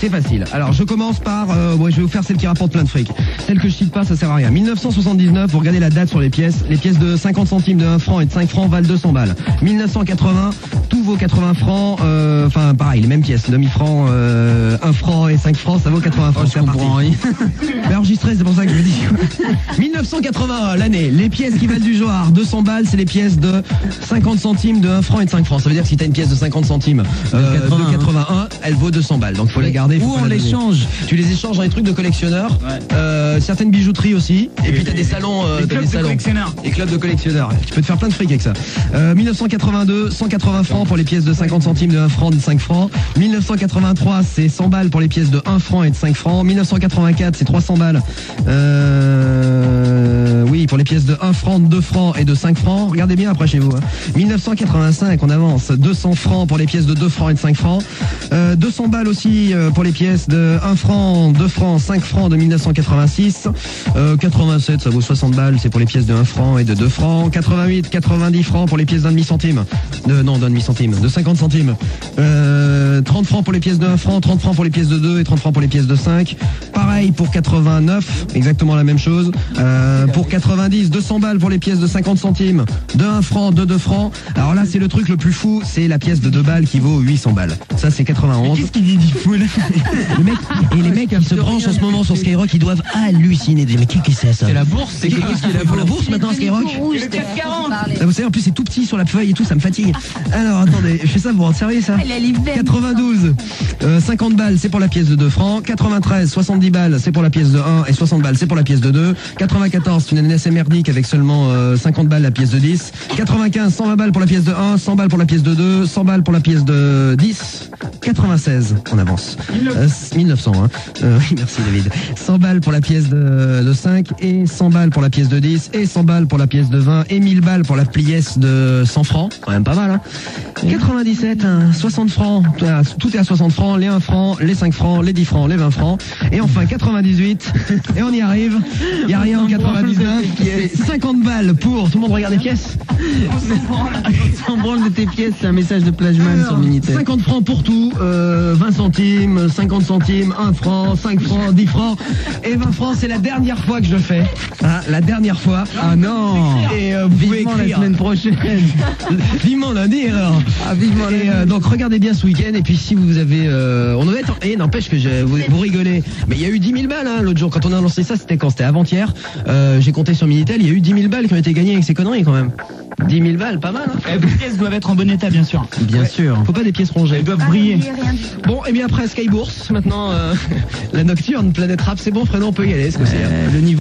C'est facile. Alors je commence par, euh, ouais, je vais vous faire celle qui rapporte plein de fric. Celle que je cite pas, ça sert à rien. 1979, vous regardez la date sur les pièces. Les pièces de 50 centimes, de 1 franc et de 5 francs valent 200 balles. 1980, tous vos 80 francs, euh, enfin pareil, les mêmes pièces, demi-franc, euh, 1 franc et 5 francs, ça vaut 80 francs. Oh, je. Mais enregistré, c'est pour ça que je le dis. 1980, l'année. Les pièces qui valent du genre 200 balles, c'est les pièces de 50 centimes, de 1 franc et de 5 francs. Ça veut dire que si t'as une pièce de 50 centimes euh, de 81, 81, elle vaut 200 balles. Donc faut la garder. faut Ou on l'échange. Tu les échanges dans les trucs de collectionneurs, Ouais. euh, certaines bijouteries aussi, et, puis t'as des salons, euh, clubs des de salons. collectionneurs. Et clubs de collectionneurs. Tu peux te faire plein de fric avec ça. Euh, 1982, 180 francs pour les pièces de 50 centimes, de 1 franc, de 5 francs. 1983, c'est 100 balles pour les pièces de 1 franc et de 5 francs. 1984, c'est 300 balles. Euh, oui, pour les pièces de 1 franc, de 2 francs et de 5 francs. Regardez bien après chez vous. hein. 1985, on avance. 200 francs pour les pièces de 2 francs et de 5 francs. Euh, 200 balles aussi euh, pour les pièces de 1 franc, 2 francs, 5 francs de 1986. Euh, 87, ça vaut 60 balles, c'est pour les pièces de 1 franc et de 2 francs. 88, 90 francs pour les pièces d'un demi-centime. De, non, d'un demi-centime, de 50 centimes. Euh, 30 francs pour les pièces de 1 franc, 30 francs pour les pièces de 2 et 30 francs pour les pièces de 5. Pareil pour 89, exactement la même chose. Euh, pour 90, 200 balles pour les pièces de 50 centimes, de 1 franc, de 2 francs. Alors là, c'est le truc le plus fou, c'est la pièce de 2 balles qui vaut 800 balles. Ça, c'est 91. Qu'est-ce qu'il dit, dit fou là Les mecs, et les mecs qui se branchent en ce moment sur Skyrock, ils doivent halluciner. Mais qui qui c'est ça C'est la bourse, c'est quoi Qu'est-ce qu'il a la bourse maintenant Skyrock le CAC 40. Ah, Vous savez, en plus, c'est tout petit sur la feuille et tout, ça me fatigue. Alors, attendez, je fais ça, vous rendez sérieux, ça Elle, elle est belle. 92, euh, 50 balles, c'est pour la pièce de 2 francs. 93, 70 balles, c'est pour la pièce de 1 et 60 balles, c'est pour la pièce de 2. 94, c'est une année assez merdique avec seulement euh, 50 balles la pièce de 10. 95, 120 balles pour la pièce de 1, 100 balles pour la pièce de 2, 100 balles pour la pièce de 10. 96, on avance. Euh, 1900, hein. Euh, oui, merci David. 100 balles pour la pièce de, de 5 et 100 balles pour la pièce de 10 et 100 balles pour la pièce de 20 et 1000 balles pour la pièce de 100 francs. Quand même pas mal, hein. 97, hein, 60 francs, tout est à- tout est à 60 francs, les 1 franc, les 5 francs, les 10 francs, les 20 francs. Et enfin 98, et on y arrive. Il y a rien en 99, c'est 50 balles pour, tout le monde regarde les pièces Sans branle de tes pièces, c'est un message de Plageman sur Minitel. 50 francs pour tout, euh, 20 centimes, 50 centimes, 1 franc, 5 francs, 10 francs. Et 20 francs, c'est la dernière fois que je le fais. Ah, la dernière fois. Ah non Et euh, vous pouvez Vivement la écrire. semaine prochaine. Vivement lundi alors. Ah, vivement Et euh, donc regardez bien ce week-end et puis si vous avez, euh, on doit être, et n'empêche que je, vous, vous rigolez, mais il y a eu 10 000 balles hein, l'autre jour quand on a lancé ça, c'était quand? C'était avant-hier. Euh, J'ai compté sur Minitel, il y a eu 10 000 balles qui ont été gagnées avec ces conneries quand même. 10 000 balles, pas mal. Hein Eh, Les pièces doivent être en bon état, bien sûr. Bien sûr. Faut pas des pièces rongées. Elles doivent Pas briller. Bon, et bien après Skybourse, maintenant euh, la nocturne, Planète Rap, c'est bon, Fredon, on peut y aller, est-ce que c'est le niveau.